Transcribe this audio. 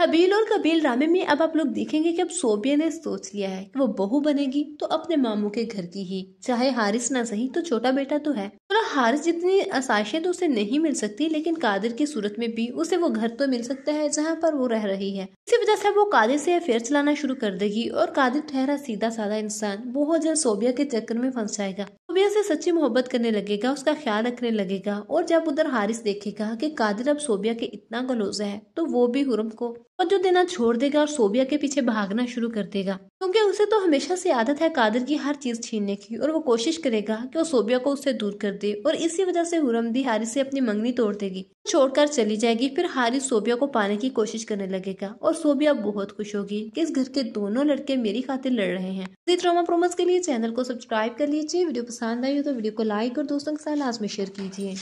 हबील और कबील ड्रामे में अब आप लोग देखेंगे कि अब सोबिया ने सोच लिया है वो बहू बनेगी तो अपने मामू के घर की ही। चाहे हारिस ना सही तो छोटा बेटा तो है। और हारिस जितनी आसाइशें तो उसे नहीं मिल सकती, लेकिन कादिर की सूरत में भी उसे वो घर तो मिल सकता है जहाँ पर वो रह रही है। इसी वजह से वो कादिर से अफेयर चलाना शुरू कर देगी और कादिर ठहरा सीधा साधा इंसान बहुत जल्द सोबिया के चक्कर में फंस जाएगा। सोबिया से सच्ची मोहब्बत करने लगेगा, उसका ख्याल रखने लगेगा और जब उधर हारिस देखेगा कि कादिर अब सोबिया के इतना गलोजा है तो वो भी हुरम को जो देना छोड़ देगा और सोबिया के पीछे भागना शुरू कर देगा। क्योंकि उसे तो हमेशा से आदत है कादिर की हर चीज़ छीनने की और वो कोशिश करेगा कि वो सोबिया को उससे दूर कर दे और इसी वजह से हुरम भी हारिस से अपनी मंगनी तोड़ देगी। छोड़कर चली जाएगी, फिर हारिस सोबिया को पाने की कोशिश करने लगेगा और सोबिया बहुत खुश होगी कि इस घर के दोनों लड़के मेरी खातिर लड़ रहे हैं। ड्रामा प्रोमोस के लिए चैनल को सब्सक्राइब कर लीजिए। वीडियो पसंद आई हो तो वीडियो को लाइक और दोस्तों के साथ लाजमी शेयर कीजिए।